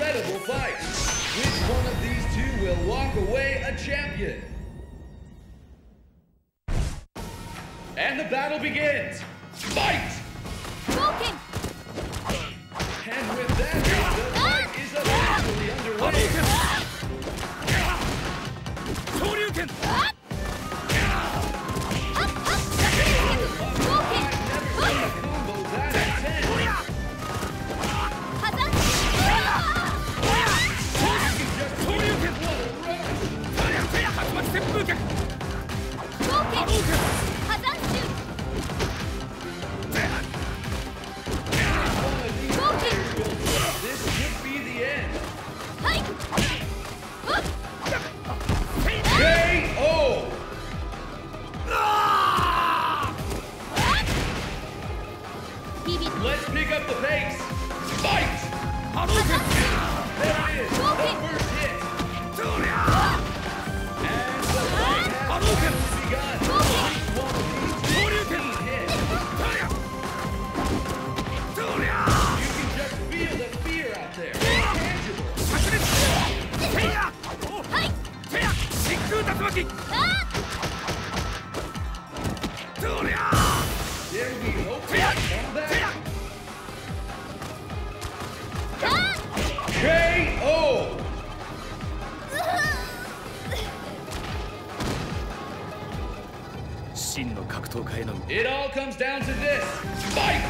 incredible fight. Which one of these two will walk away a champion? And the battle begins. Fight! Let's pick up the pace! Fight! 巻きどりゃーやや KO! It all comes down to this. Fight!